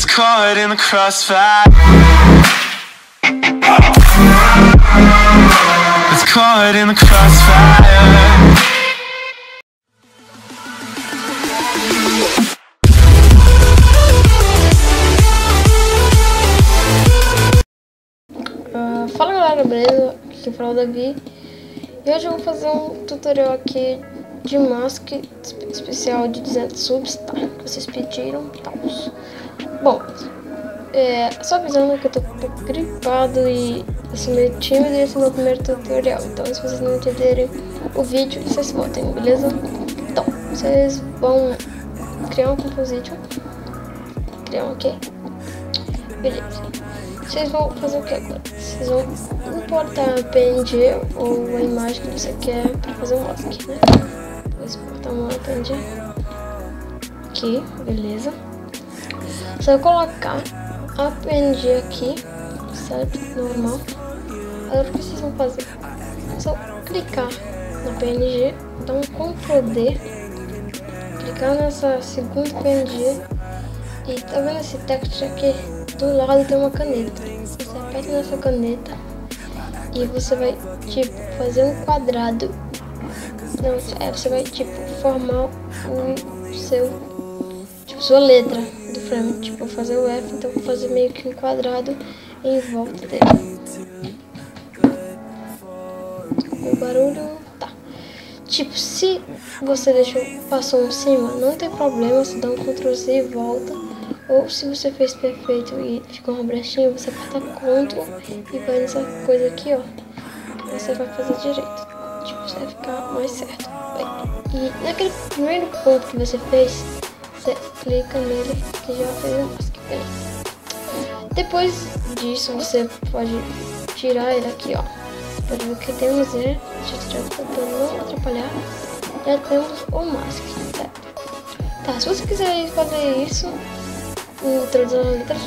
It's caught in the crossfire. It's caught in the crossfire. Ah, fala galera, beleza? Aqui é o Davi e hoje eu vou fazer um tutorial aqui de mask espe- especial de 200 subs, tá? Que vocês pediram tal. Bom, é, só avisando que eu tô um gripado e eu sou meio tímido e esse é o meu primeiro tutorial. Então se vocês não entenderem o vídeo, vocês votem, beleza? Então, vocês vão criar um composition. Criar um quê? Beleza. Vocês vão fazer o que agora? Vocês vão importar a PNG ou a imagem que você quer para fazer o mask, né? Vou exportar uma PNG. Aqui, beleza. Vai colocar a PNG aqui, certo? Normal. Agora o que vocês vão fazer? Só clicar na PNG, dar um Ctrl D, clicar nessa segunda PNG e tá vendo esse texto aqui? Do lado tem uma caneta. Você aperta nessa caneta e você vai, tipo, fazer um quadrado. Não, é, você vai, tipo, formar o seu, tipo, sua letra do frame. Tipo, vou fazer o F, então vou fazer meio que um quadrado em volta dele. O barulho, tá. Tipo, se você deixou, passou em cima, não tem problema, você dá um Ctrl Z e volta. Ou se você fez perfeito e ficou uma brechinha, você aperta Ctrl e vai nessa coisa aqui, ó. Você vai fazer direito. Tipo, você vai ficar mais certo. E naquele primeiro ponto que você fez, você clica nele que já fez a beleza. Depois disso, você pode tirar ele aqui, ó. Pode ver que temos ele. Deixa eu tirar pra não atrapalhar. Já temos o mask, certo? Tá, se você quiser fazer isso, introduzir as letras,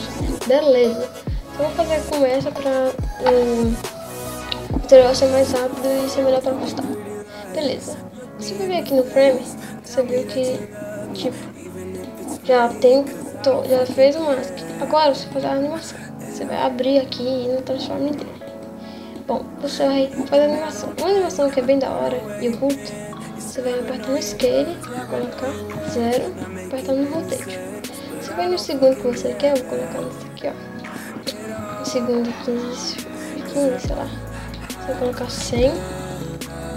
beleza. Então vou fazer com essa pra o tutorial ser mais rápido e ser melhor pra postar. Beleza. Se você vir aqui no frame, você viu que, tipo, já tem, já fez o mask. Agora você fazer a animação. Você vai abrir aqui e no transforme dele. Bom, você vai fazer a animação. Uma animação que é bem da hora e curto, você vai apertar no scale, colocar zero, apertar no rotate. Você vai no segundo que você quer, vou colocar nesse aqui, ó. No segundo 15, 15, sei lá. Você vai colocar 100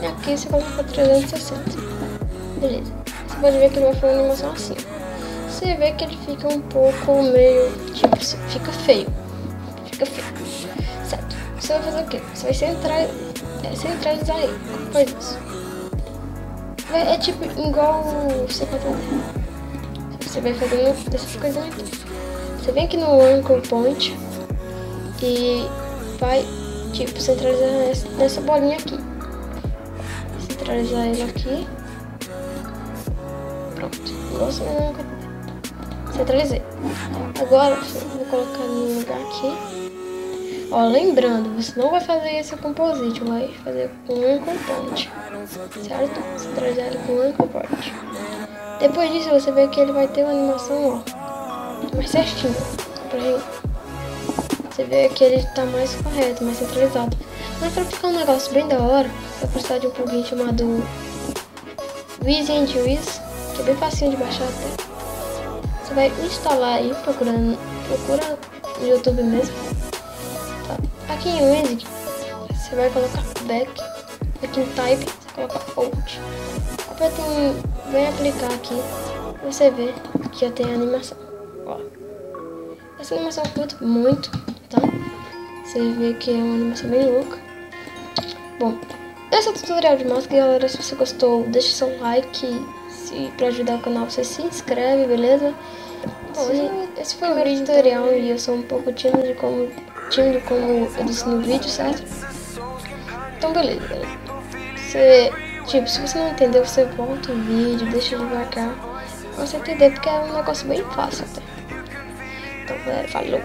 e aqui você coloca 360. Beleza. Você pode ver que ele vai fazer uma animação assim. Você vê que ele fica um pouco meio, tipo, fica feio. Fica feio. Certo. Você vai fazer o quê? Você vai centrar, é, centralizar ele. Como faz isso? Vai- É tipo igual você. Você vai fazendo dessas coisinhas aqui. Você vem aqui no Anchor Point e vai, tipo, centralizar nessa, nessa bolinha aqui. Centralizar ele aqui. Pronto. Igual você nunca Centralizei. Agora, vou colocar no lugar aqui. Ó, lembrando, você não vai fazer esse composite, vai fazer com um componente. Certo? Centralizar ele com um componente. Depois disso, você vê que ele vai ter uma animação, ó, mais ele. Você vê que ele tá mais correto, mais centralizado. Mas pra ficar um negócio bem da hora, vai precisar de um plugin chamado Wiz and Wiz, que é bem facinho de baixar até. Você vai instalar aí, procurando, procura no YouTube mesmo. Tá. Aqui em Music, você vai colocar back. Aqui em type, você coloca alt. Aperta em, vem aplicar aqui, você vê que já tem a animação. Ó. Essa animação eu muito, tá? Você vê que é uma animação bem louca. Bom, esse é o tutorial de mask, galera. Se você gostou, deixa seu like. Se pra ajudar o canal, você se inscreve, beleza? Bom, esse, esse foi o meu tutorial e eu sou um pouco tímido como, tímido como eu disse no vídeo, certo? Então beleza, galera. Você, tipo, se você não entendeu, você volta o vídeo, deixa devagar. Pra você entender, porque é um negócio bem fácil até. Então galera, falou!